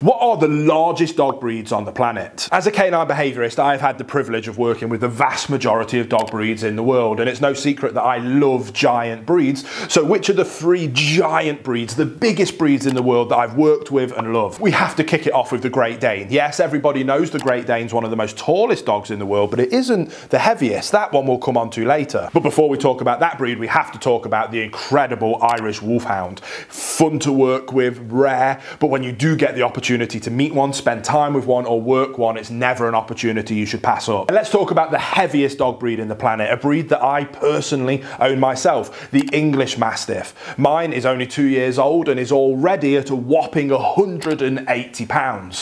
What are the largest dog breeds on the planet? As a canine behaviourist, I've had the privilege of working with the vast majority of dog breeds in the world, and it's no secret that I love giant breeds. So, which are the three giant breeds, the biggest breeds in the world that I've worked with and love? We have to kick it off with the Great Dane. Yes, everybody knows the Great Dane's one of the most tallest dogs in the world, but it isn't the heaviest. That one we'll come on to later. But before we talk about that breed, we have to talk about the incredible Irish Wolfhound. Fun to work with, rare, but when you do get the opportunity, to meet one, spend time with one, or work one, it's never an opportunity you should pass up. And let's talk about the heaviest dog breed in the planet, a breed that I personally own myself, the English Mastiff. Mine is only two years old and is already at a whopping 180 pounds.